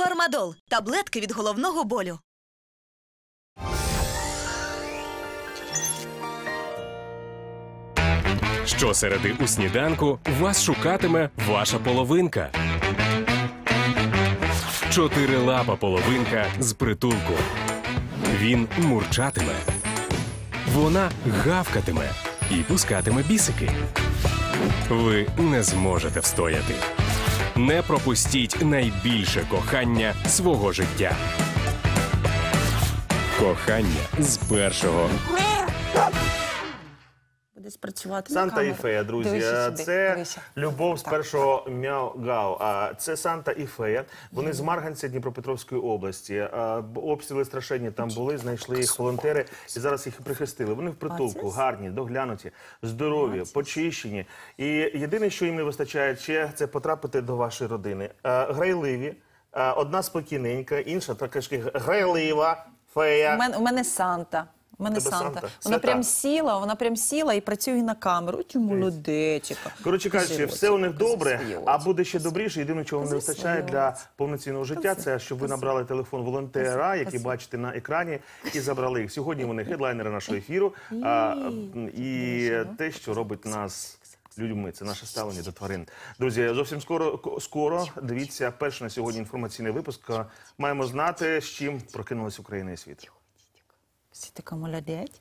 Фармадол таблетки від головного болю. Щосереди у сніданку вас шукатиме ваша половинка. Чотирилапа половинка з притулку. Він мурчатиме. Вона гавкатиме і пускатиме бісики. Ви не зможете встояти. Не пропустіть найбільше кохання свого життя. Кохання з першого Буде спрацювати Санта і. Фея, друзі, сюди, це дивися. любов з Так. першого мяу-гау. А це Санта і Фея. Вони з Марганця Дніпропетровської області. А, Обстріли страшенні там були, знайшли їх волонтери і зараз їх прихистили. Вони в притулку, гарні, доглянуті, здорові, почищені. І єдине, що їм не вистачає, ще це потрапити до вашої родини. А, Грайливі, а, одна спокійненька, інша така ж грайлива фея. У мене, у мене Санта. Мене Тебе Санта. Санта? Вона Свята. прям сіла, вона прям сіла і працює на камеру. Ой, ти молодечика. Коротше кажучи, все у них добре, а буде ще добріше. Єдине, чого не вистачає для повноцінного життя, це щоб ви набрали телефон волонтера, який бачите на екрані, і забрали їх. Сьогодні вони хедлайнери нашого ефіру. А, і те, що робить нас. Людьми це наше ставлення до тварин. Друзі, зовсім скоро скоро дивіться перший на сьогодні інформаційний випуск. Маємо знати, з чим прокинулась Україна і світ. Всі така молодець.